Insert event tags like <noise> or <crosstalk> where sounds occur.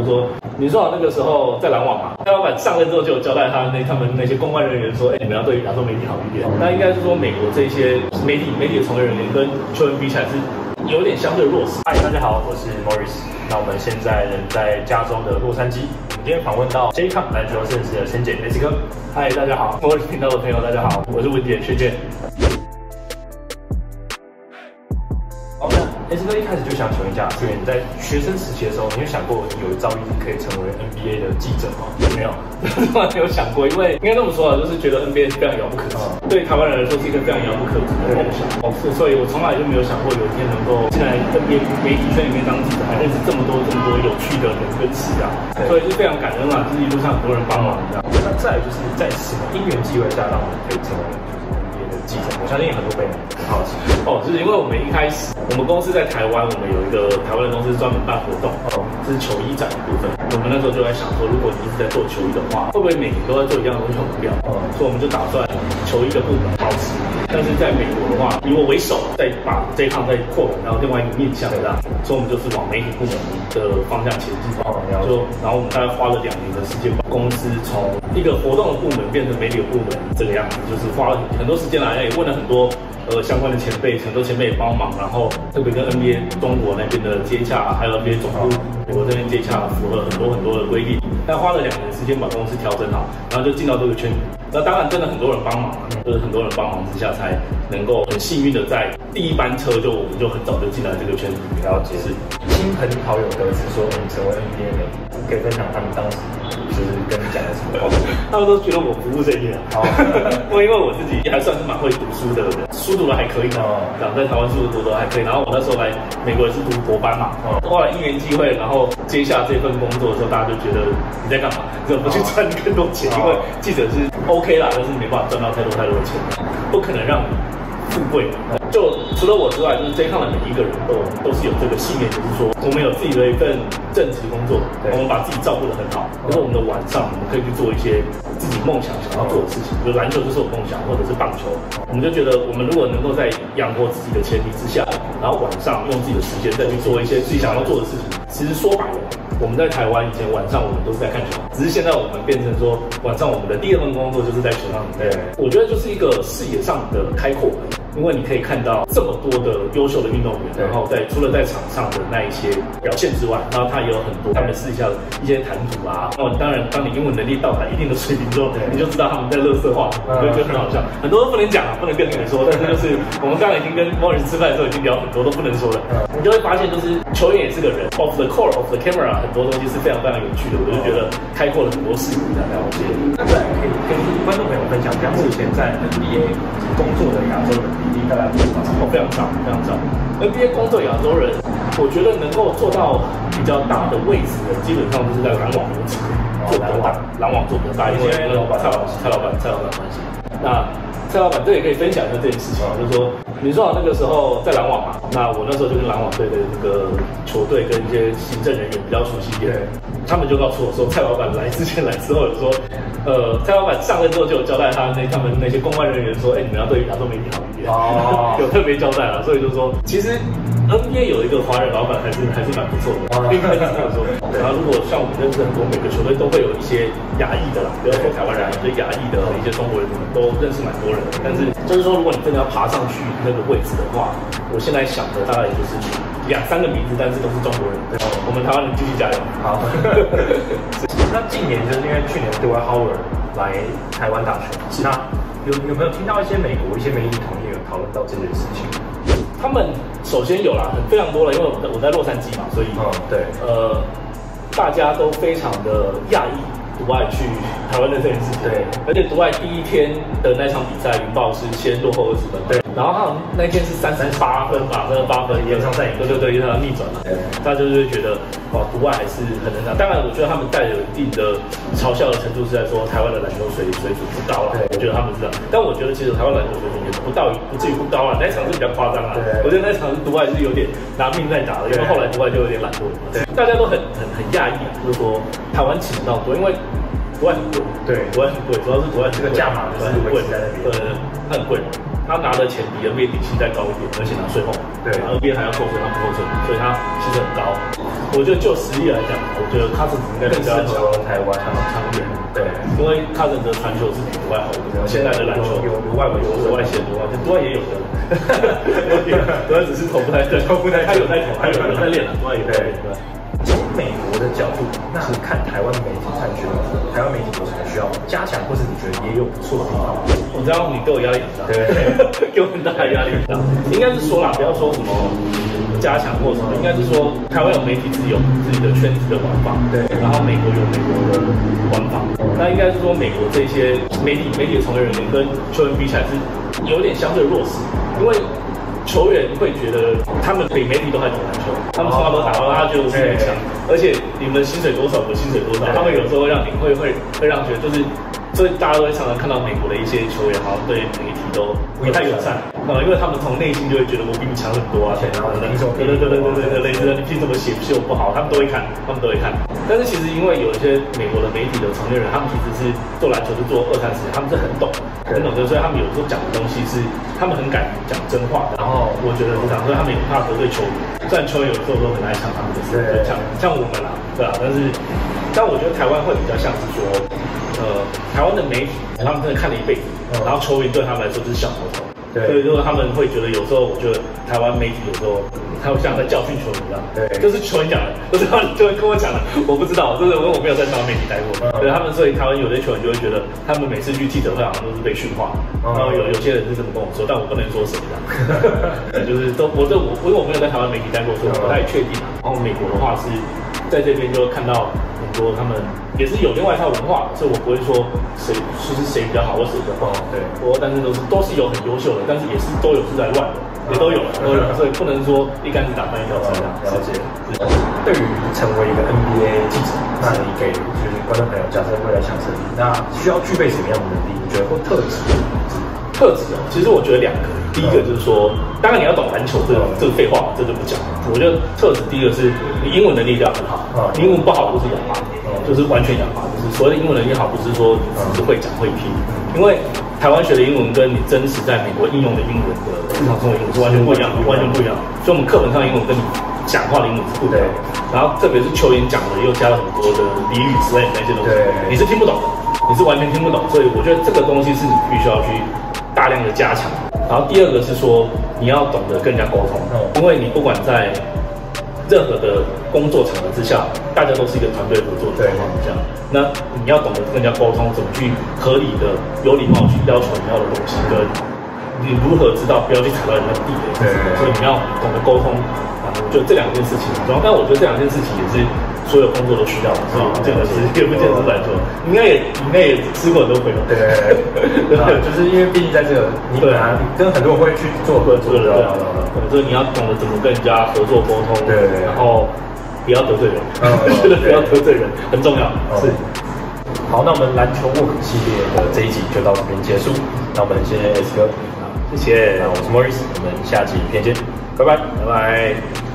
他说，你说好那个时候在篮网嘛，蔡老板上任之后就有交代他那他们那些公关人员说，哎，你们要对亚洲媒体好一点。那应该是说美国这些媒体媒体的从业人员跟球员比起来是有点相对弱势。嗨，大家好，我是 Morris。那我们现在人在加州的洛杉矶。我们今天访问到 J 康篮球盛世的千姐 S 哥。嗨，大家好，Morris 频道的朋友大家好，我是文杰薛健。S 哥一开始就想请问一下，是你在学生时期的时候，你有想过有一朝一日可以成为 NBA 的记者吗？没有，<laughs> 从来没有想过，因为应该这么说啊，就是觉得 NBA 是非常遥不可及，对台湾人来说是一个非常遥不可及的梦想。哦，是，所以我从来就没有想过有一天能够进来 NBA 媒体圈里面当记者，还认识这么多这么多有趣的人跟事啊，所以是非常感恩啊，就是一路上很多人帮忙，这样。那再就是在什么因缘机会下，让我们可以成为？记者，我相信很多朋友很好奇哦，就是因为我们一开始，我们公司在台湾，我们有一个台湾的公司专门办活动，哦，这是球衣展的部分。我们那时候就在想说，如果你一直在做球衣的话，会不会每年都在做一样的东西很无聊？哦，所以我们就打算球衣的部门保持，但是在美国的话，以我为首，再把这一趟再扩展到另外一个面向，这样，所以我们就是往媒体部门的方向前进。哦，就然后我们大概花了两年的时间，把公司从一个活动的部门变成媒体的部门这个样子，就是花了很多时间来。也问了很多呃相关的前辈，很多前辈也帮忙，然后特别跟 NBA 中国那边的接洽，还有 NBA 总部美国这边接洽，符合很多很多的规定。但花了两年时间把公司调整好，然后就进到这个圈子。那当然真的很多人帮忙，就是很多人帮忙之下，才能够很幸运的在第一班车就我们就很早就进来这个圈子。了解是亲朋好友得知说你成为 NBA 的，可以分享他们当时就是跟你讲的什么话？他们都觉得我不务正业啊。好，<laughs> 因为我自己还算是蛮会读书的人，书读的还可以哦。讲在台湾书读的还可以，然后我那时候来美国也是读博班嘛。哦。后来因缘机会，然后接下这份工作的时候，大家就觉得你在干嘛？<laughs> 怎么不去赚更多钱？因为记者是 OK 啦，但是没办法赚到太多太多的钱，不可能让你。富贵，就除了我之外，就是 J 康的每一个人都都是有这个信念，就是说我们有自己的一份正职工作，我们把自己照顾得很好。然后我们的晚上，我们可以去做一些自己梦想想要做的事情，比如篮球就是我梦想，或者是棒球。我们就觉得，我们如果能够在养活自己的前提之下，然后晚上用自己的时间再去做一些自己想要做的事情，其实说白了，我们在台湾以前晚上我们都是在看球，只是现在我们变成说晚上我们的第二份工作就是在球场。对，我觉得就是一个视野上的开阔。因为你可以看到这么多的优秀的运动员，然后在除了在场上的那一些表现之外，然后他也有很多他们私底下的一些谈吐啊。哦，当然，当你英文能力到达一定的水平之后，你就知道他们在乐色话，就就很好笑。很多都不能讲啊，不能跟你们说。但是就是我们刚刚已经跟莫人吃饭的时候已经聊很多都不能说了。你就会发现，就是球员也是个人，off the court of the camera，很多东西是非常非常有趣的。我就觉得开阔了很多视野，了解。那再可以跟观众朋友分享，一下目前在 NBA 工作的亚洲人。比例大概多少？哦，非常少，非常少。NBA 工作亚洲人，我觉得能够做到比较大的位置的，基本上就是在篮网做做比较大，篮网做比较大，因为蔡老板、蔡老板、蔡老板关系。那蔡老板这也可以分享一下这件事情，就是说，你说好那个时候在篮网嘛，那我那时候就跟篮网队的这个球队跟一些行政人员比较熟悉一点，他们就告诉我说，蔡老板来之前来之后就说。呃，蔡老板上任之后就有交代他那他们那些公关人员说，哎，你们要对亚洲媒体好一点，哦，<laughs> 有特别交代了，所以就说，其实 NBA 有一个华人老板还是还是蛮不错的，应该是这样说。然后如果像我们认识很多每个球队都会有一些亚裔的啦，比如说台湾人，一些亚裔的一些中国人都认识蛮多人的。但是就是说，如果你真的要爬上去那个位置的话，我现在想的大概也就是两三个名字，但是都是中国人。我们台湾人继续加油，好。<laughs> <laughs> 那近年就是因为去年 Dwight Howard 来台湾打球，那有有没有听到一些美国一些媒体同业有讨论到这件事情？他们首先有啦，非常多了，因为我在我在洛杉矶嘛，所以嗯对，呃，大家都非常的讶异独爱去台湾的这件事情。对，而且独爱第一天的那场比赛，云豹是先落后二十分。对。然后他那天是三十八分吧，三十八分延长赛，对对对，延长逆转了。大家就是觉得，哇，国外还是很能打。当然，我觉得他们带有一定的嘲笑的程度，是在说台湾的篮球水水准不高了。我觉得他们是这样。但我觉得其实台湾篮球水准也不到，不至于不高啊。那场是比较夸张啊。我觉得那场是国外是有点拿命在打的，因为后来国外就有点懒惰。对，大家都很很很讶异啊，就是说台湾请不到多，因为国外很贵。对，国外很贵，主要是国外这个价码是贵在那边。对，很贵。他拿的钱比 NBA 底薪再高一点，而且拿税后，对，NBA 还要扣税，他不扣税，所以他其实很高。我觉得就实力来讲，我觉得 Cousins 应该更比较适合台湾。长长远。对，因为 Cousins 的传球是比国外好的，现在的篮球有有外围有有外线，有外线，国外 <laughs> 也有的，国外只是投不太对，投不太他有在投，他有有在练了，国外有在练，对。从美国的角度，那是看台湾的媒体，看觉得台湾媒体有什么需要加强，或是你觉得也有不错的地方？我知道你给我压力很大，对，<laughs> 给我很大的压力很大。应该是说啦，不要说什么加强或什么，应该是说台湾有媒体自己有自己的圈子的玩法，对然后美国有美国的玩法。那应该是说美国这些媒体媒体的从业人员跟球员比起来是有点相对弱势，因为。球员会觉得他们比媒体都还懂篮球，他们从来都打到他觉得我是很强，而且你们薪水多少，我薪水多少，他们有时候会让你会会会让觉得就是。所以大家都会常常看到美国的一些球员，好像对媒体都不太友善呃，因为他们从内心就会觉得我比你强很多啊，然后对对对对对对对类似的，你凭什么写秀不好？他们都会看，他们都会看。但是其实因为有一些美国的媒体的从业人，他们其实是做篮球是做二三十年，他们是很懂，很懂的，所以他们有时候讲的东西是他们很敢讲真话。然后我觉得是这样，所以他们也不怕得罪球员，虽然球员有时候都很爱抢他们的，抢像我们啦，对啊，但是但我觉得台湾会比较像是说。呃，台湾的媒体，他们真的看了一辈子，然后球员对他们来说就是小头。头，对，所以说他们会觉得有时候，我觉得台湾媒体有时候，他会像在教训球员一样，对，就是球员讲的，不是他球员跟我讲的，我不知道，就是因为我没有在台湾媒体待过，对他们，所以台湾有些球员就会觉得，他们每次去记者会好像都是被训话，然后有有些人是这么跟我说，但我不能说谁的，<laughs> 就是都我这我因为我没有在台湾媒体待过，所以我不太确定。然后美国的话是在这边就看到。很多他们也是有另外一套文化，所以我不会说谁就是谁比较好或谁比较不好。对，不过但是都是都是有很优秀的，但是也是都有是在外的，也都有都有，所以不能说一竿子打翻一条船。了解。对于成为一个 NBA 记者，那你给就是观众朋友，假设未来想成立，那需要具备什么样的能力？你觉得或特质？特质哦，其实我觉得两个，第一个就是说，当然你要懂篮球，这个这个废话，这就不讲。我觉得特质第一个是你英文能力要很好，啊，英文不好就是哑巴，就是完全哑巴，就是所谓的英文能力好，不是说只是会讲会拼，因为台湾学的英文跟你真实在美国应用的英文的日常生活英文是完全不一样的，完全不一样。所以我们课本上英文跟你讲话的英文是不一样，然后特别是球员讲的又加了很多的俚语之类的那些东西，你是听不懂的，你是完全听不懂。所以我觉得这个东西是你必须要去。大量的加强，然后第二个是说你要懂得跟人家沟通，因为你不管在任何的工作场合之下，大家都是一个团队合作的情况下，那你要懂得跟人家沟通，怎么去合理的、有礼貌去要求你要的东西，跟你如何知道不要去踩到人家的地雷，对，所以你要懂得沟通，啊，我觉得这两件事情很重要，但我觉得这两件事情也是。所有工作都需要，所以不见得是，也不见得是篮球，应该也应该也吃过很多亏了。对，<laughs> 就是因为毕竟在这个，你本来跟很多人会去做合作的，所以你要懂得怎么跟人家合作沟通，对，然后不要得罪人，<laughs> 真的不要得罪人，很重要。是。好，那我们篮球 work 系列的这一集就到这边结束。那我们谢谢 S 哥，谢谢。那我是 Morris，我们下期影片见，拜拜，拜拜。